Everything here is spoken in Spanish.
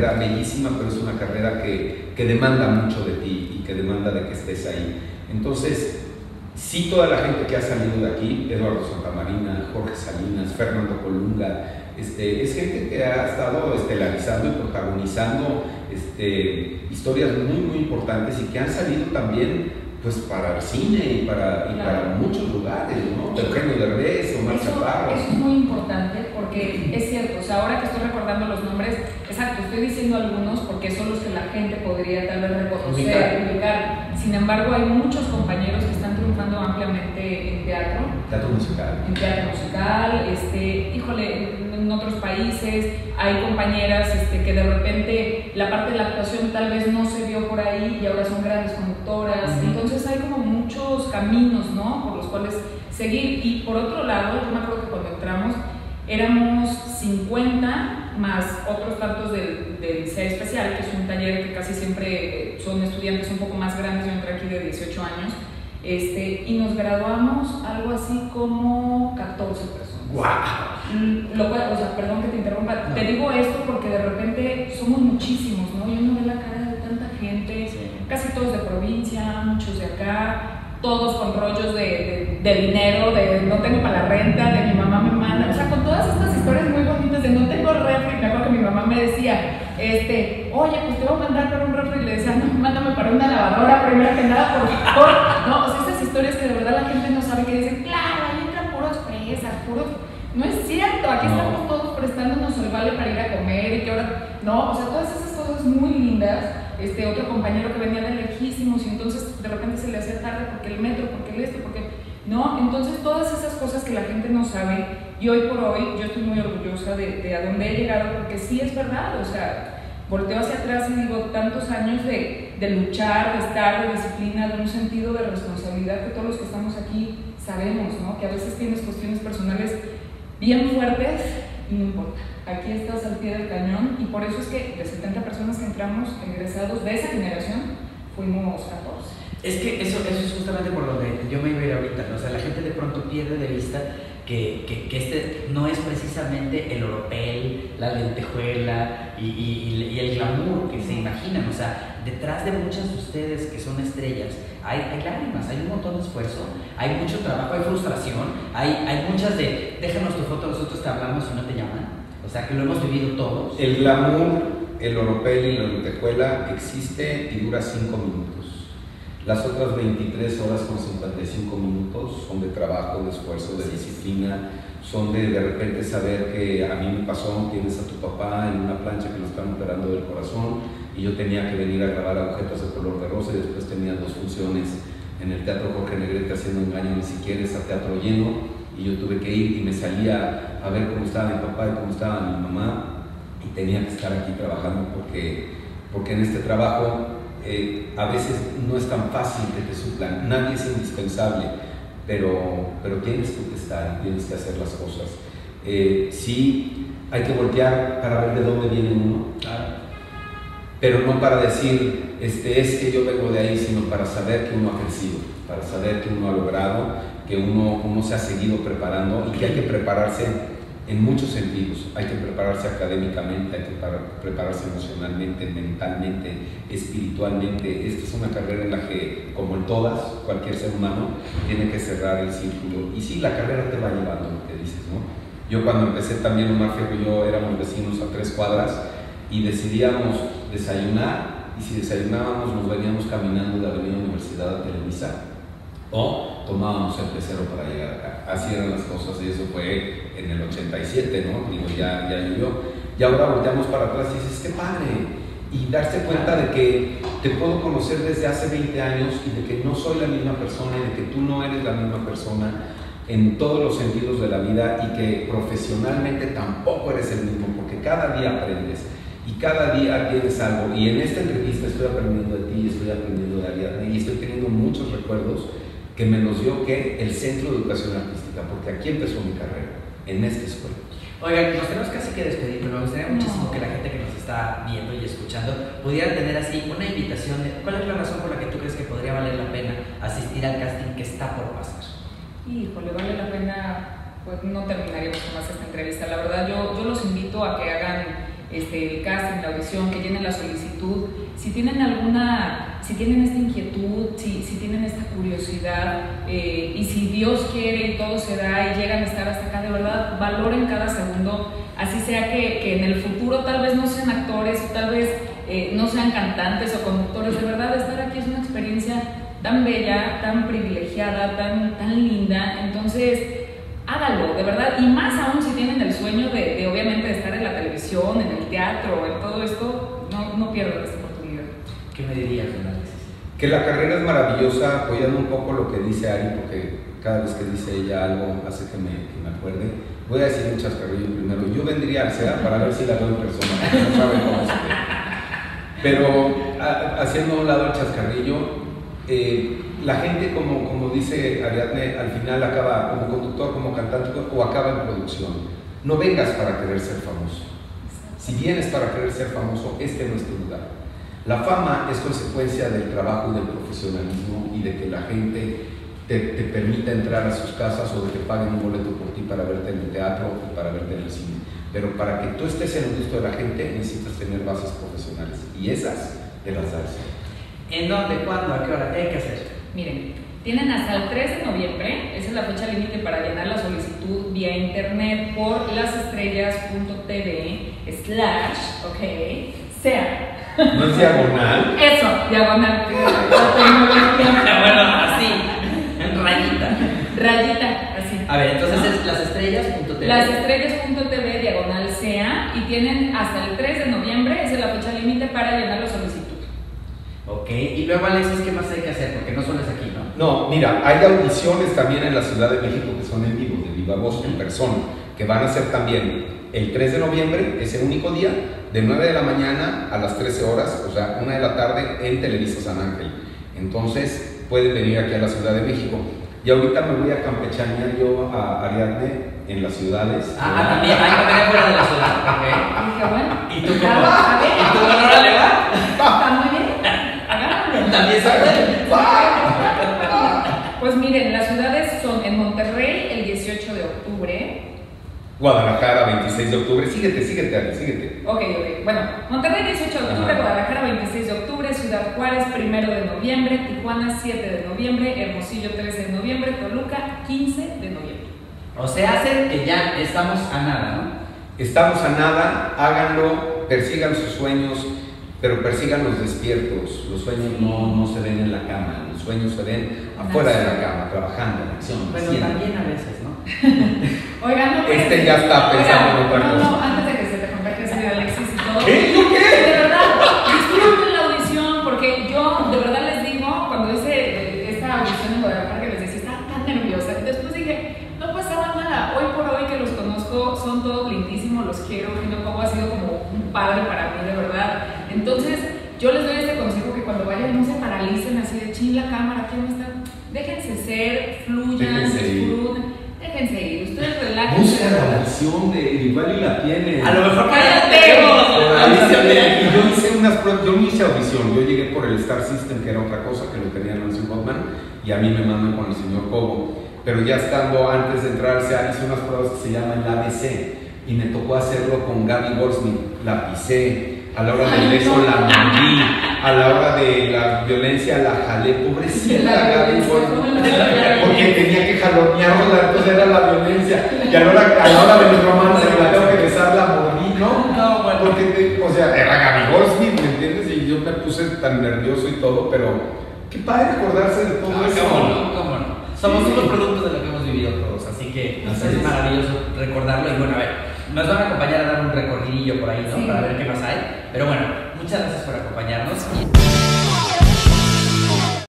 carrera bellísima, pero es una carrera que, que demanda mucho de ti y que demanda de que estés ahí. Entonces, sí toda la gente que ha salido de aquí, Eduardo Santamarina, Jorge Salinas, Fernando Colunga, este, es gente que ha estado estelarizando y protagonizando este, historias muy, muy importantes y que han salido también pues para el cine y para, y para muchos lugares, ¿no? Eugenio Derbez, Omar Chaparro. Eso es muy importante porque es cierto, o sea, ahora que estoy recordando los nombres, estoy diciendo algunos porque son los que la gente podría tal vez reconocer, ubicar. Sin embargo, hay muchos compañeros que están triunfando ampliamente en teatro. Teatro musical. En teatro musical, este, híjole, en otros países, hay compañeras este, que de repente la parte de la actuación tal vez no se vio por ahí y ahora son grandes conductoras. Entonces hay como muchos caminos, ¿no? Por los cuales seguir. Y por otro lado, yo me acuerdo que cuando entramos éramos 50 más otros tantos del, del liceo especial, que es un taller que casi siempre son estudiantes un poco más grandes, yo entré aquí de 18 años, este, y nos graduamos algo así como 14 personas. ¡Guau! Lo cual, o sea, perdón que te interrumpa, te digo esto porque de repente somos muchísimos, ¿no? Y uno ve la cara de tanta gente, casi todos de provincia, muchos de acá, todos con rollos de, de, de dinero, de no tengo para la renta, de mi mamá me manda, o sea, con todas estas historias muy bonitas de no tengo refri, me acuerdo que mi mamá me decía, este, oye, pues te voy a mandar para un refri, y le decía, no, mándame para una lavadora, primero que nada, por favor, no, o sea, esas historias que de verdad la gente no sabe, que dicen, claro, ahí entran puros presas, puros, no es cierto, aquí estamos todos prestándonos el vale para ir a comer y que ahora, no, o sea, todas esas cosas muy lindas, este otro compañero que venía de lejísimos y entonces de repente se le hacía tarde porque el metro, porque el este, porque no, entonces todas esas cosas que la gente no sabe y hoy por hoy yo estoy muy orgullosa de, de a dónde he llegado porque sí es verdad, o sea, volteo hacia atrás y digo tantos años de, de luchar, de estar, de disciplina, de un sentido de responsabilidad que todos los que estamos aquí sabemos, ¿no? Que a veces tienes cuestiones personales bien fuertes y no importa. Aquí estás al pie del cañón y por eso es que de 70 personas que entramos egresados de esa generación fuimos 14. Es que eso, eso es justamente por donde yo me iba a ir ahorita, ¿no? O sea, la gente de pronto pierde de vista que, que, este no es precisamente el oropel, la lentejuela y, y, el glamour que se imaginan. O sea, detrás de muchas de ustedes que son estrellas, hay, lágrimas, hay un montón de esfuerzo, hay mucho trabajo, hay frustración, hay, hay muchas de, déjanos tu foto, nosotros te hablamos y no te llaman. O sea, que lo hemos vivido todos. El glamour, el oropel y la lentejuela existe y dura 5 minutos. Las otras 23 horas con 55 minutos son de trabajo, de esfuerzo, de disciplina, son de de repente saber que a mí me pasó, tienes a tu papá en una plancha que lo están operando del corazón y yo tenía que venir a grabar agujetas de color de rosa y después tenía dos funciones en el Teatro Jorge Negrete haciendo engaño, ni siquiera a teatro lleno y yo tuve que ir y me salía a ver cómo estaba mi papá y cómo estaba mi mamá y tenía que estar aquí trabajando porque, porque en este trabajo eh, a veces no es tan fácil que te suplan, nadie es indispensable, pero, pero tienes que estar, tienes que hacer las cosas. Eh, sí, hay que voltear para ver de dónde viene uno, pero no para decir, este, es que yo vengo de ahí, sino para saber que uno ha crecido, para saber que uno ha logrado, que uno, uno se ha seguido preparando y que hay que prepararse en muchos sentidos. Hay que prepararse académicamente, hay que para- prepararse emocionalmente, mentalmente, espiritualmente. Esta es una carrera en la que, como en todas, cualquier ser humano tiene que cerrar el círculo. Y sí, la carrera te va llevando, lo que dices, ¿no? Yo cuando empecé también, Omar Fierro y yo éramos vecinos a tres cuadras y decidíamos desayunar y si desayunábamos nos veníamos caminando de Avenida Universidad a Televisa o tomábamos el pecero para llegar acá. Así eran las cosas y eso fue en el 87, ¿no? Digo, ya, ya llovió. Y ahora volteamos para atrás y dices, qué padre. Y darse cuenta de que te puedo conocer desde hace 20 años y de que no soy la misma persona y de que tú no eres la misma persona en todos los sentidos de la vida y que profesionalmente tampoco eres el mismo, porque cada día aprendes y cada día tienes algo. Y en esta entrevista estoy aprendiendo de ti, estoy aprendiendo de Ariadna y estoy teniendo muchos recuerdos que me los dio que el Centro de Educación Artística, porque aquí empezó mi carrera, en esta escuela. Oigan, nos tenemos casi que despedir, pero me gustaría muchísimo No. que la gente que nos está viendo y escuchando pudiera tener así una invitación de cuál es la razón por la que tú crees que podría valer la pena asistir al casting que está por pasar. Híjole, vale la pena, pues no terminaríamos con más esta entrevista. La verdad, yo, yo los invito a que hagan este, el casting, la audición, que llenen la solicitud, si tienen alguna, si tienen esta inquietud, si, si tienen esta curiosidad, eh, y si Dios quiere y todo se da y llegan a estar hasta acá, de verdad, valoren cada segundo, así sea que, que en el futuro tal vez no sean actores tal vez eh, no sean cantantes o conductores, de verdad estar aquí es una experiencia tan bella, tan privilegiada, tan, tan linda, entonces hágalo, de verdad, y más aún si tienen el sueño de, obviamente estar en la televisión, en el teatro, en todo esto, no, no pierdan. ¿Qué me dirías, Alexis? Que la carrera es maravillosa, apoyando un poco lo que dice Ari, porque cada vez que dice ella algo hace que me, que me acuerde. Voy a decir un chascarrillo primero. Yo vendría al SEA para ver si la veo en persona, no saben cómo se ve. Pero a- haciendo a un lado el chascarrillo, eh, la gente, como, como dice Ariadne, al final acaba como conductor, como cantante o acaba en producción. No vengas para querer ser famoso. Si vienes para querer ser famoso, este no es tu lugar. La fama es consecuencia del trabajo y del profesionalismo y de que la gente te, te permita entrar a sus casas o de que paguen un boleto por ti para verte en el teatro y para verte en el cine. Pero para que tú estés en el gusto de la gente necesitas tener bases profesionales y esas te las das. ¿En dónde? ¿Cuándo? ¿A qué hora? ¿Qué hay que hacer? Miren, tienen hasta el 3 de noviembre, esa es la fecha límite para llenar la solicitud vía internet por lasestrellas.tv slash, ok, sea. No es diagonal. Eso, diagonal. La tecnología. bueno, así, rayita. Rayita, así. A ver, entonces es lasestrellas.tv. Lasestrellas.tv diagonal sea y tienen hasta el 3 de noviembre, esa es la fecha límite para llenar la solicitud. Ok, y luego Alexis, ¿qué más hay que hacer? Porque no solo es aquí, ¿no? No, mira, hay audiciones también en la Ciudad de México que son en vivo, de viva voz, en persona, que van a ser también el 3 de noviembre, ese único día, de 9 de la mañana a las 13 horas, o sea, 1 de la tarde en Televisa San Ángel. Entonces, pueden venir aquí a la Ciudad de México. Y ahorita me voy a campechanear yo a Ariadne en las ciudades. Ah, ah, también, hay también fuera de la ciudad, bueno, ¿Y tú cómo? ¿Y tú órale, va? Está muy bien. También se puede. Pues miren, las ciudades son en Monterrey el 18 de octubre. Guadalajara, 26 de octubre. Síguete, síguete, Ari, síguete. Ok, ok. Bueno, Monterrey 18 de octubre, Ajá. Guadalajara 26 de octubre, Ciudad Juárez 1 de noviembre, Tijuana 7 de noviembre, Hermosillo 13 de noviembre, Toluca 15 de noviembre. O sea, hace que ya estamos a nada, ¿no? Estamos a nada, háganlo, persigan sus sueños, pero persiganlos despiertos. Los sueños no, no se ven en la cama, los sueños se ven afuera de la cama, trabajando en acción. Bueno, haciendo. también a veces, ¿no? Oigan, no Este ya está pensando en otra no, cosa. No, antes de que se te convierta de Alexis y todo. ¿Qué? ¿Yo qué? De verdad, disfruten la audición, porque yo de verdad les digo, cuando hice esta audición en Guadalajara, que les decía, estaba tan nerviosa. Después dije, no pasaba nada. Hoy por hoy que los conozco, son todos lindísimos, los quiero. Gino Cobo ha sido como un padre para mí, de verdad. Entonces, yo les doy este consejo que cuando vayan no se paralicen así de chin la cámara, ¿quién está? Déjense ser, fluyan, Déjense ir. disfruten. Déjense ir, ustedes relajen. Busca la versión de igual y la tiene. A lo mejor ¡Cállate! Audición de- Y yo hice unas pruebas, yo no hice audición, yo llegué por el Star System, que era otra cosa, que lo tenía Nancy Botman, y a mí me mandan con el señor Cobo. Pero ya estando antes de entrar SEA, hice unas pruebas que se llaman la ABC, y me tocó hacerlo con Gaby Goldsmith, la pisé, a la hora del beso la mordí, a la hora de la violencia la jalé, pobrecita La Gaby porque tenía que jalonearla, entonces era la violencia, y a la hora, a la hora del romance la tengo que besar, la mordí, ¿no? No, bueno. Porque, te- o sea, era Gaby Goldsmith, ¿me entiendes? Y yo me puse tan nervioso y todo, pero qué padre acordarse de todo Ah, eso. ¿Cómo no? ¿Cómo no? Somos Sí. unos productos de lo que hemos vivido todos, así que Así es, es. maravilloso recordarlo. Y bueno, a ver, nos van a acompañar a dar un recorridillo por ahí, ¿no? Sí. Para ver qué más hay. Pero bueno, muchas gracias por acompañarnos.